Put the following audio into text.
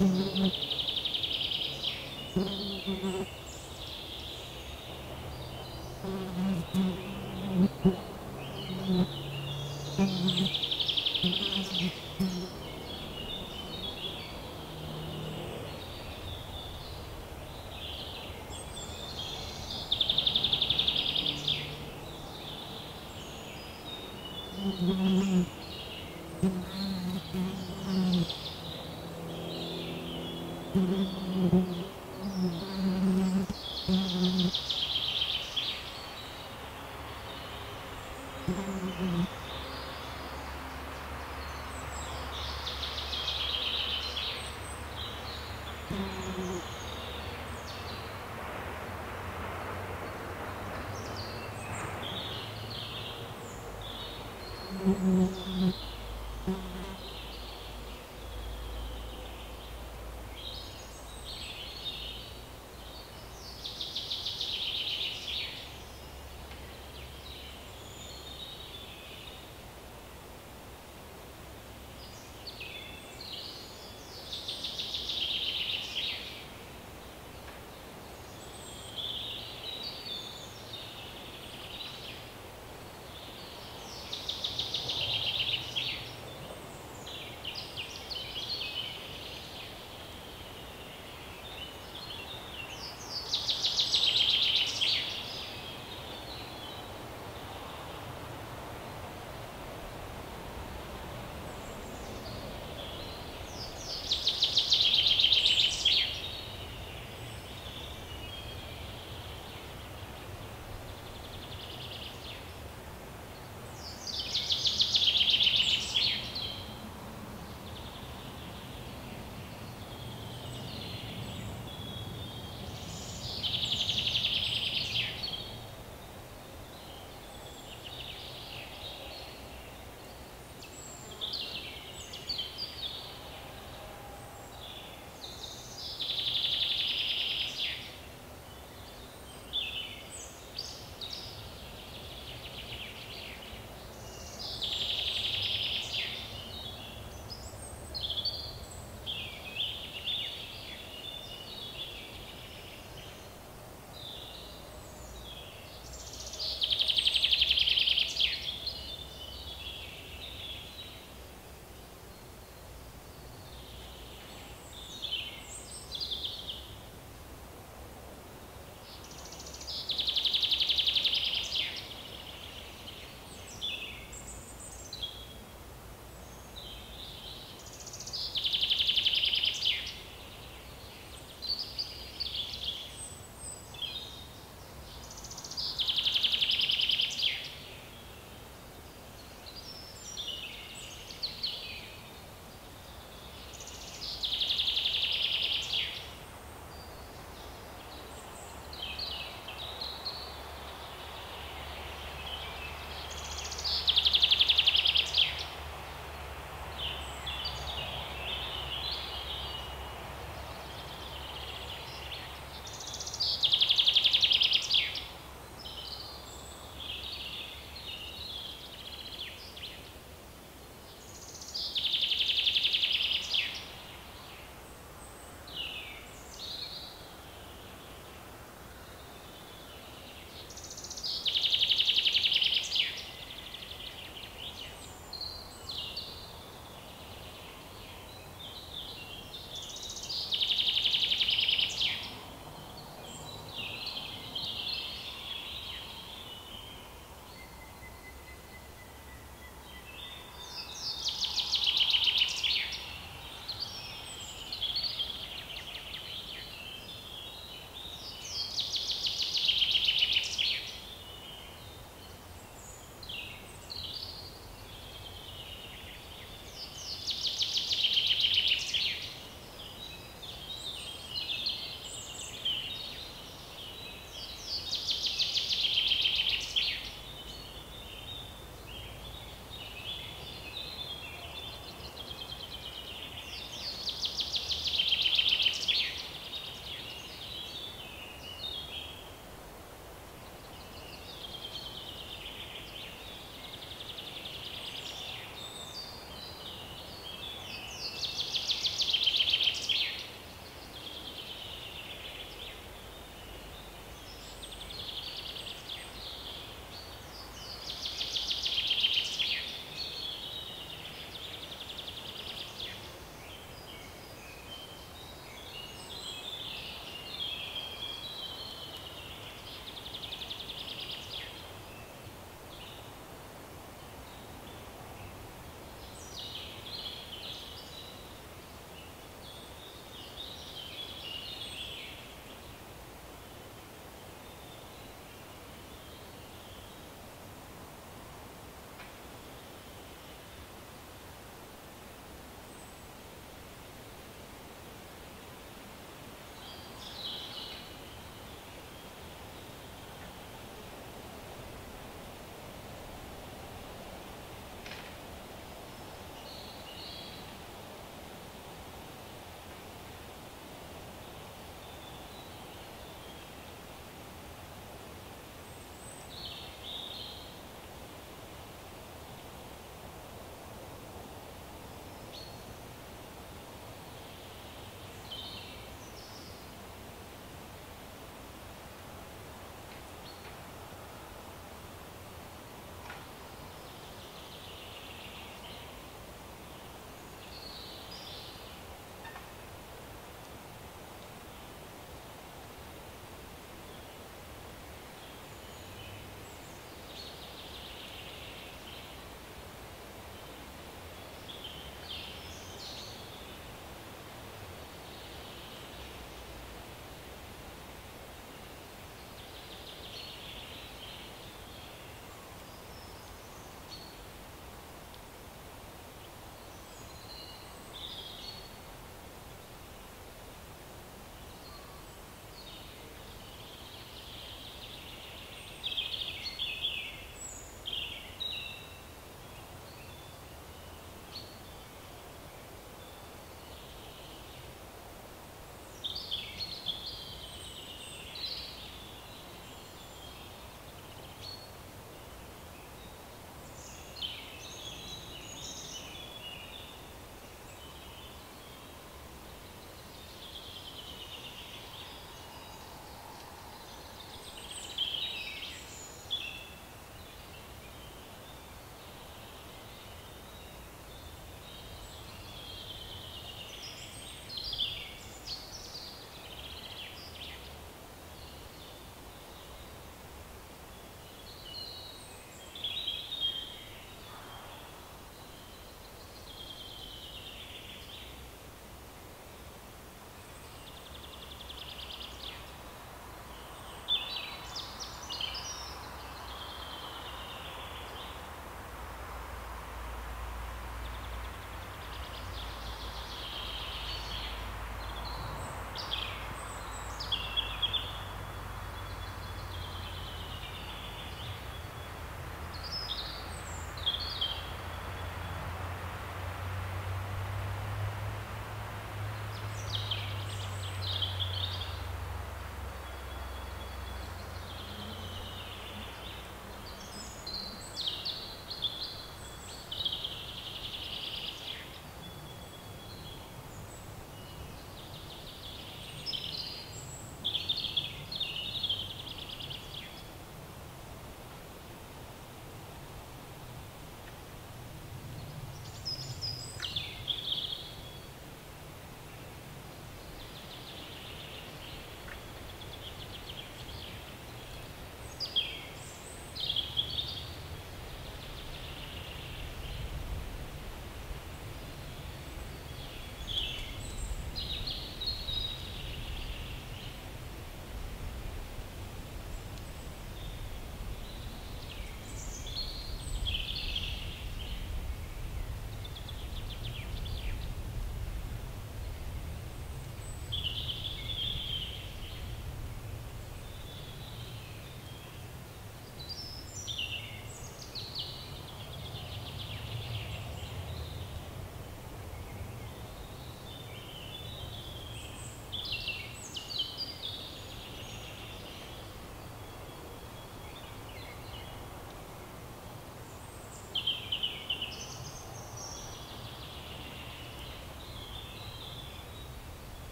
Mm-hmm. Mm-hmm.